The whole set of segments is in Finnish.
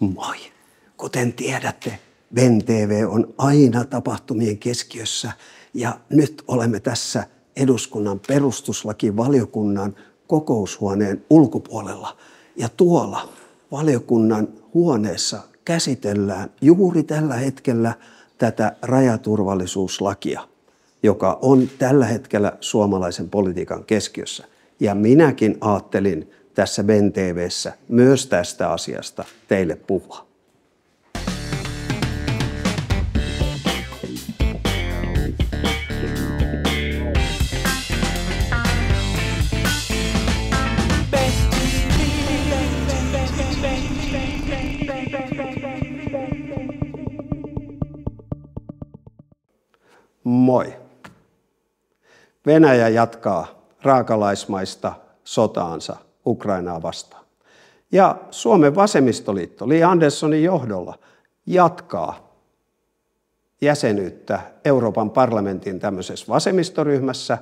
Moi! Kuten tiedätte, Ben TV on aina tapahtumien keskiössä ja nyt olemme tässä eduskunnan perustuslakivaliokunnan kokoushuoneen ulkopuolella. Ja tuolla valiokunnan huoneessa käsitellään juuri tällä hetkellä tätä rajaturvallisuuslakia, joka on tällä hetkellä suomalaisen politiikan keskiössä. Ja minäkin ajattelin tässä Ben TVssä myös tästä asiasta teille puhua. Moi. Venäjä jatkaa raakalaismaista sotaansa Ukrainaa vastaan. Ja Suomen vasemmistoliitto Li Anderssonin johdolla jatkaa jäsenyyttä Euroopan parlamentin tämmöisessä vasemmistoryhmässä,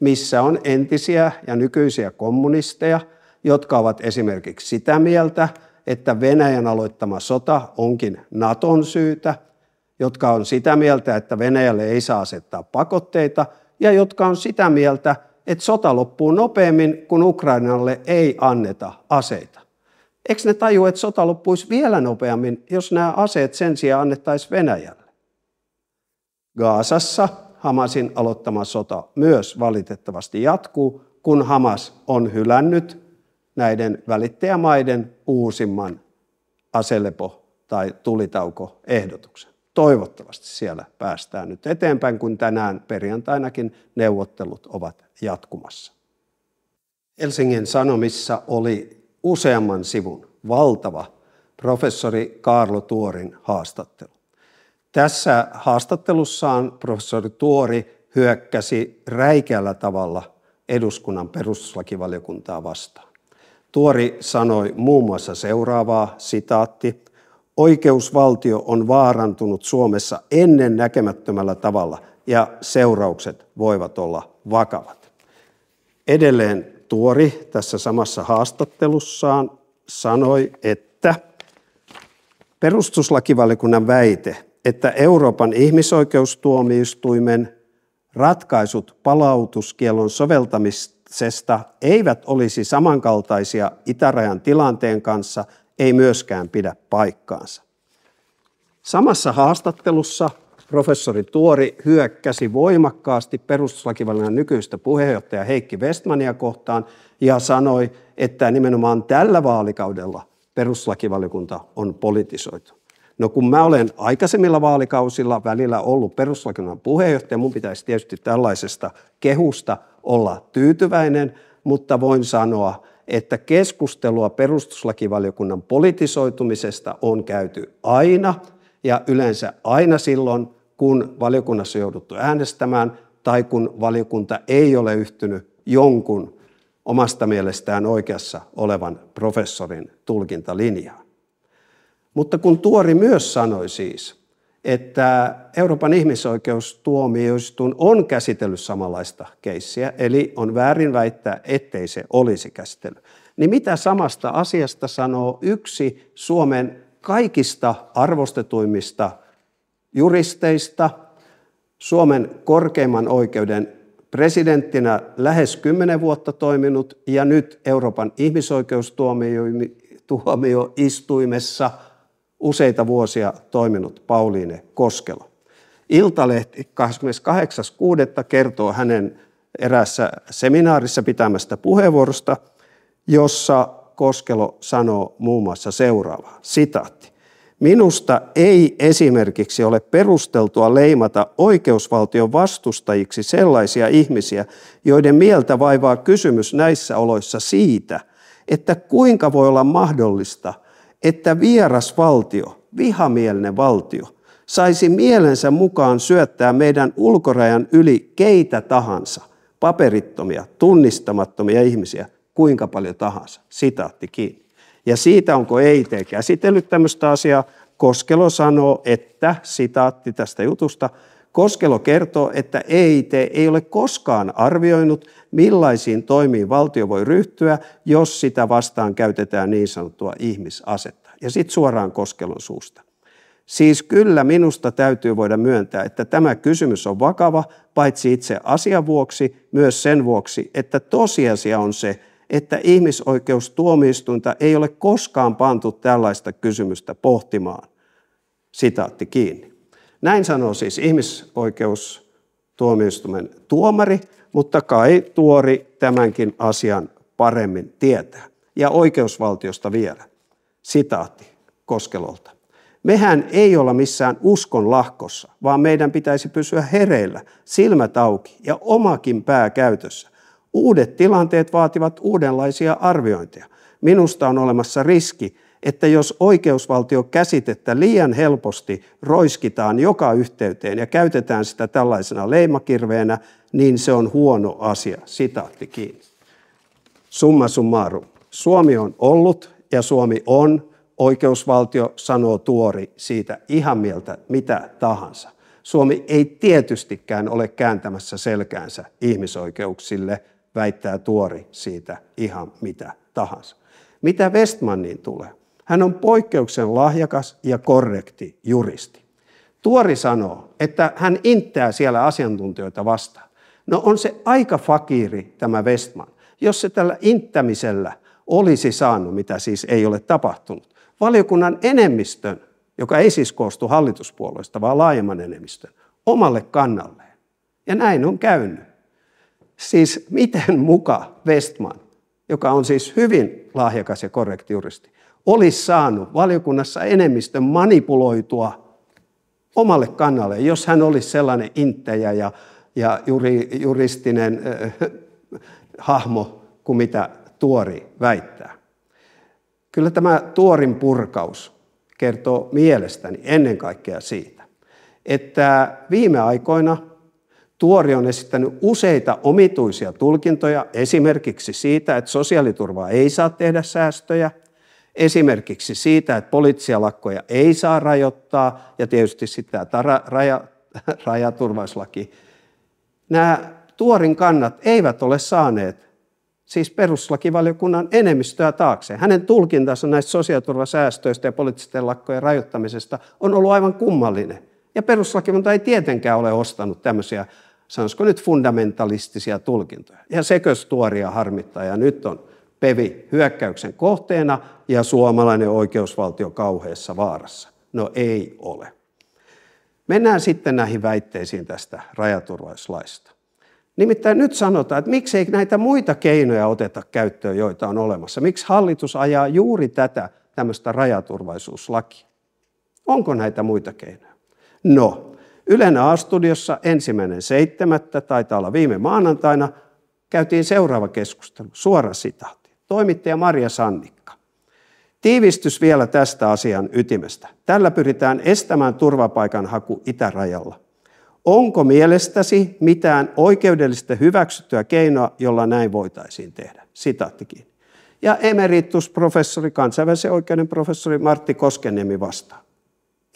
missä on entisiä ja nykyisiä kommunisteja, jotka ovat esimerkiksi sitä mieltä, että Venäjän aloittama sota onkin Naton syytä, jotka on sitä mieltä, että Venäjälle ei saa asettaa pakotteita, ja jotka on sitä mieltä, että sota loppuu nopeammin, kun Ukrainalle ei anneta aseita. Eikö ne taju, että sota loppuisi vielä nopeammin, jos nämä aseet sen sijaan annettaisiin Venäjälle? Gaasassa Hamasin aloittama sota myös valitettavasti jatkuu, kun Hamas on hylännyt näiden välittäjämaiden uusimman aselepo- tai tulitaukoehdotuksen toivottavasti siellä päästään nyt eteenpäin, kun tänään perjantainakin neuvottelut ovat jatkumassa. Helsingin Sanomissa oli useamman sivun valtava professori Karlo Tuorin haastattelu. Tässä haastattelussaan professori Tuori hyökkäsi räikeällä tavalla eduskunnan perustuslakivaliokuntaa vastaan. Tuori sanoi muun muassa seuraavaa, sitaatti, Oikeusvaltio on vaarantunut Suomessa ennen näkemättömällä tavalla ja seuraukset voivat olla vakavat. Edelleen Tuori tässä samassa haastattelussaan sanoi, että perustuslakivaliokunnan väite, että Euroopan ihmisoikeustuomioistuimen ratkaisut palautuskielon soveltamisesta eivät olisi samankaltaisia itärajan tilanteen kanssa – ei myöskään pidä paikkaansa. Samassa haastattelussa professori Tuori hyökkäsi voimakkaasti perustuslakivaliokunnan nykyistä puheenjohtaja Heikki Westmania kohtaan ja sanoi, että nimenomaan tällä vaalikaudella perustuslakivaliokunta on politisoitu. No kun mä olen aikaisemmilla vaalikausilla välillä ollut perustuslakivaliokunnan puheenjohtaja, mun pitäisi tietysti tällaisesta kehusta olla tyytyväinen, mutta voin sanoa, että keskustelua perustuslakivaliokunnan politisoitumisesta on käyty aina ja yleensä aina silloin, kun valiokunnassa on jouduttu äänestämään tai kun valiokunta ei ole yhtynyt jonkun omasta mielestään oikeassa olevan professorin tulkintalinjaan. Mutta kun Tuori myös sanoi siis, että Euroopan ihmisoikeustuomioistuin on käsitellyt samanlaista keissiä, eli on väärin väittää, ettei se olisi käsitellyt. Niin mitä samasta asiasta sanoo yksi Suomen kaikista arvostetuimmista juristeista, Suomen korkeimman oikeuden presidenttinä lähes kymmenen vuotta toiminut ja nyt Euroopan ihmisoikeustuomioistuimessa – useita vuosia toiminut Pauliine Koskelo. Iltalehti 28.6. kertoo hänen erässä seminaarissa pitämästä puheenvuorosta, jossa Koskelo sanoo muun muassa seuraavaa, sitaatti. Minusta ei esimerkiksi ole perusteltua leimata oikeusvaltion vastustajiksi sellaisia ihmisiä, joiden mieltä vaivaa kysymys näissä oloissa siitä, että kuinka voi olla mahdollista – että vieras valtio, vihamielinen valtio, saisi mielensä mukaan syöttää meidän ulkorajan yli keitä tahansa, paperittomia, tunnistamattomia ihmisiä, kuinka paljon tahansa. Sitaatti kiinni. Ja siitä, onko EIT käsitellyt tämmöistä asiaa, Koskelo sanoo, että, sitaatti tästä jutusta, Koskelo kertoo, että EIT ei ole koskaan arvioinut, millaisiin toimiin valtio voi ryhtyä, jos sitä vastaan käytetään niin sanottua ihmisasetta. Ja sitten suoraan Koskelon suusta. Siis kyllä minusta täytyy voida myöntää, että tämä kysymys on vakava, paitsi itse asian vuoksi, myös sen vuoksi, että tosiasia on se, että ihmisoikeustuomioistuinta ei ole koskaan pantu tällaista kysymystä pohtimaan. Sitaatti kiinni. Näin sanoo siis ihmisoikeustuomioistuimen tuomari, mutta kai tuori tämänkin asian paremmin tietää. Ja oikeusvaltiosta vielä. Sitaatti Koskelolta. Mehän ei olla missään uskon lahkossa, vaan meidän pitäisi pysyä hereillä, silmät auki ja omakin pää käytössä. Uudet tilanteet vaativat uudenlaisia arviointeja. Minusta on olemassa riski, että jos oikeusvaltio-käsitettä liian helposti roiskitaan joka yhteyteen ja käytetään sitä tällaisena leimakirveenä, niin se on huono asia. Sitaatti kiinni. Summa summarum. Suomi on ollut ja Suomi on oikeusvaltio, sanoo tuori siitä ihan mieltä mitä tahansa. Suomi ei tietystikään ole kääntämässä selkäänsä ihmisoikeuksille, väittää tuori siitä ihan mitä tahansa. Mitä Westmanniin tulee? Hän on poikkeuksen lahjakas ja korrekti juristi. Tuori sanoo, että hän inttää siellä asiantuntijoita vastaan. No on se aika fakiri tämä Westman. Jos se tällä inttämisellä olisi saanut, mitä siis ei ole tapahtunut, valiokunnan enemmistön, joka ei siis koostu hallituspuolueista, vaan laajemman enemmistön, omalle kannalleen. Ja näin on käynyt. Siis miten muka Westman, joka on siis hyvin lahjakas ja korrekti juristi, olisi saanut valiokunnassa enemmistön manipuloitua omalle kannalle, jos hän olisi sellainen inttäjä ja, ja juri, juristinen äh, hahmo kuin mitä Tuori väittää. Kyllä tämä Tuorin purkaus kertoo mielestäni ennen kaikkea siitä, että viime aikoina Tuori on esittänyt useita omituisia tulkintoja, esimerkiksi siitä, että sosiaaliturvaa ei saa tehdä säästöjä, esimerkiksi siitä, että poliittisia lakkoja ei saa rajoittaa, ja tietysti sitten tämä raja, rajaturvauslaki. Nämä Tuorin kannat eivät ole saaneet siis perustuslakivaliokunnan enemmistöä taakse. Hänen tulkintansa näistä sosiaaliturvasäästöistä ja poliittisten lakkojen rajoittamisesta on ollut aivan kummallinen. Ja perustuslakivaliokunta ei tietenkään ole ostanut tämmöisiä, sanoisiko nyt fundamentalistisia tulkintoja. Ja sekös tuoria harmittaa ja nyt on pevi hyökkäyksen kohteena ja suomalainen oikeusvaltio kauheassa vaarassa. No ei ole. Mennään sitten näihin väitteisiin tästä rajaturvallisuuslaista. Nimittäin nyt sanotaan, että miksei näitä muita keinoja oteta käyttöön, joita on olemassa. Miksi hallitus ajaa juuri tätä tämmöistä rajaturvallisuuslakia? Onko näitä muita keinoja? No, Ylen A-studiossa ensimmäinen seitsemättä, taitaa olla viime maanantaina, käytiin seuraava keskustelu, suora sitaatti. Toimittaja Maria Sannikka. Tiivistys vielä tästä asian ytimestä. Tällä pyritään estämään turvapaikan haku itärajalla. Onko mielestäsi mitään oikeudellista hyväksyttyä keinoa, jolla näin voitaisiin tehdä? Sitaattikin. Ja emeritusprofessori, kansainvälisen oikeuden professori Martti Koskeniemi vastaa.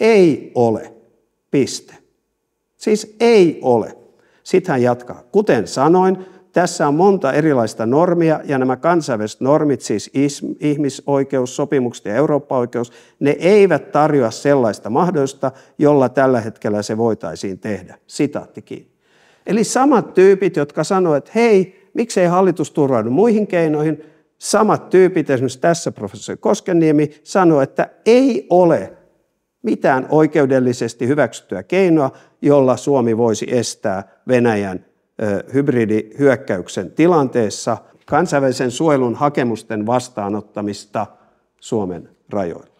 Ei ole. Piste. Siis ei ole. Sitten hän jatkaa. Kuten sanoin, tässä on monta erilaista normia ja nämä kansainväliset normit, siis ihmisoikeussopimukset ja Eurooppa-oikeus, ne eivät tarjoa sellaista mahdollista, jolla tällä hetkellä se voitaisiin tehdä. Sitaatti kiinni. Eli samat tyypit, jotka sanoivat, että hei, miksei hallitus turvaudu muihin keinoihin, samat tyypit, esimerkiksi tässä professori Koskeniemi, sanoi, että ei ole mitään oikeudellisesti hyväksyttyä keinoa, jolla Suomi voisi estää Venäjän hybridihyökkäyksen tilanteessa kansainvälisen suojelun hakemusten vastaanottamista Suomen rajoilla.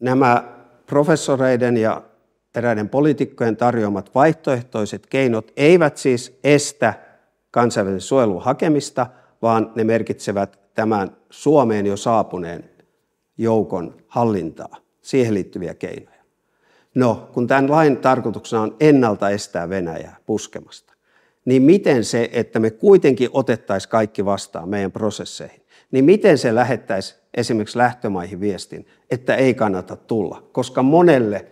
Nämä professoreiden ja eräiden poliitikkojen tarjoamat vaihtoehtoiset keinot eivät siis estä kansainvälisen suojelun hakemista, vaan ne merkitsevät tämän Suomeen jo saapuneen joukon hallintaa, siihen liittyviä keinoja. No, kun tämän lain tarkoituksena on ennalta estää Venäjää puskemasta, niin miten se, että me kuitenkin otettaisiin kaikki vastaan meidän prosesseihin, niin miten se lähettäisi esimerkiksi lähtömaihin viestin, että ei kannata tulla, koska monelle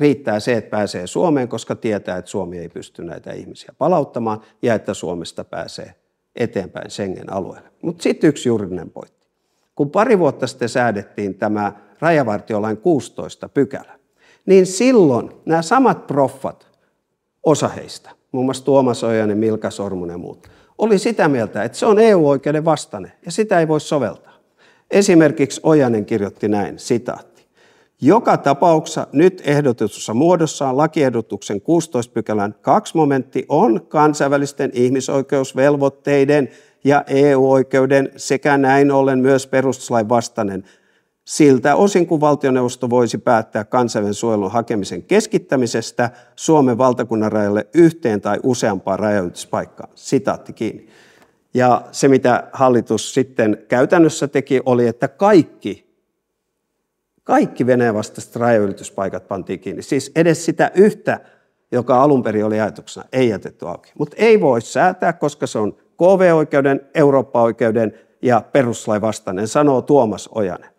riittää se, että pääsee Suomeen, koska tietää, että Suomi ei pysty näitä ihmisiä palauttamaan ja että Suomesta pääsee eteenpäin Schengen-alueelle. Mutta sitten yksi juridinen pointti. kun pari vuotta sitten säädettiin tämä rajavartiolain 16 pykälä, niin silloin nämä samat proffat, osa heistä, muun muassa Tuomas Ojanen, Milka Sormunen ja muut, oli sitä mieltä, että se on EU-oikeuden vastainen ja sitä ei voi soveltaa. Esimerkiksi Ojanen kirjoitti näin, sitaatti. Joka tapauksessa nyt ehdotetussa muodossaan lakiehdotuksen 16 pykälän 2 momentti on kansainvälisten ihmisoikeusvelvoitteiden ja EU-oikeuden sekä näin ollen myös perustuslain vastainen siltä osin, kun valtioneuvosto voisi päättää kansainvälisen suojelun hakemisen keskittämisestä Suomen valtakunnan rajalle yhteen tai useampaan rajoituspaikkaan. Sitaatti kiinni. Ja se, mitä hallitus sitten käytännössä teki, oli, että kaikki, kaikki Venäjän vastaiset rajanylityspaikat pantiin kiinni. Siis edes sitä yhtä, joka alun perin oli ajatuksena, ei jätetty auki. Mutta ei voi säätää, koska se on KV-oikeuden, Eurooppa-oikeuden ja perustuslain vastainen, sanoo Tuomas Ojanen.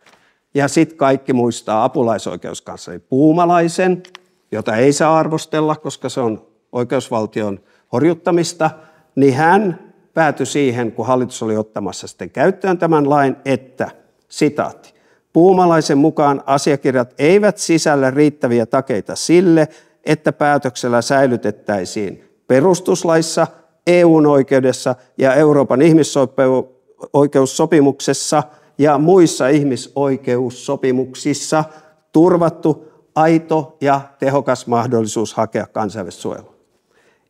Ja sitten kaikki muistaa apulaisoikeuskansleri Puumalaisen, jota ei saa arvostella, koska se on oikeusvaltion horjuttamista, niin hän päätyi siihen, kun hallitus oli ottamassa sitten käyttöön tämän lain, että, sitaatti, Puumalaisen mukaan asiakirjat eivät sisällä riittäviä takeita sille, että päätöksellä säilytettäisiin perustuslaissa, EUn oikeudessa ja Euroopan ihmisoikeussopimuksessa ja muissa ihmisoikeussopimuksissa turvattu aito ja tehokas mahdollisuus hakea kansainvälistä suojelua.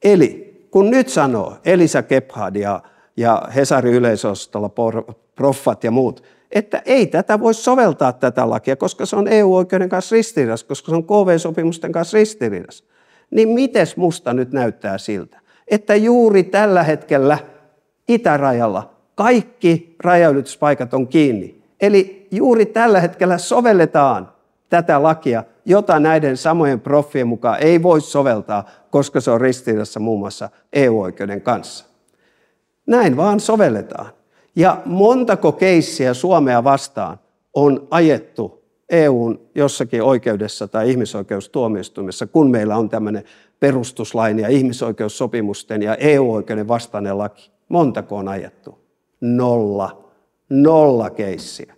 Eli kun nyt sanoo Elisa Gebhard ja, ja Hesari yleisostolla proffat ja muut, että ei tätä voi soveltaa tätä lakia, koska se on EU-oikeuden kanssa ristiriidassa, koska se on KV-sopimusten kanssa ristiriidassa, niin mites musta nyt näyttää siltä, että juuri tällä hetkellä itärajalla kaikki rajanylityspaikat on kiinni. Eli juuri tällä hetkellä sovelletaan tätä lakia, jota näiden samojen proffien mukaan ei voi soveltaa, koska se on ristiriidassa muun muassa EU-oikeuden kanssa. Näin vaan sovelletaan. Ja montako keissiä Suomea vastaan on ajettu EUn jossakin oikeudessa tai ihmisoikeustuomioistuimessa, kun meillä on tämmöinen perustuslain ja ihmisoikeussopimusten ja EU-oikeuden vastainen laki. Montako on ajettu? Nolla. Nolla keissiä.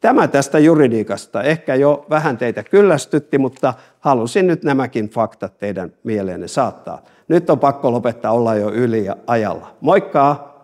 Tämä tästä juridiikasta ehkä jo vähän teitä kyllästytti, mutta halusin nyt nämäkin faktat teidän mieleenne saattaa. Nyt on pakko lopettaa olla jo yli ajalla. Moikka!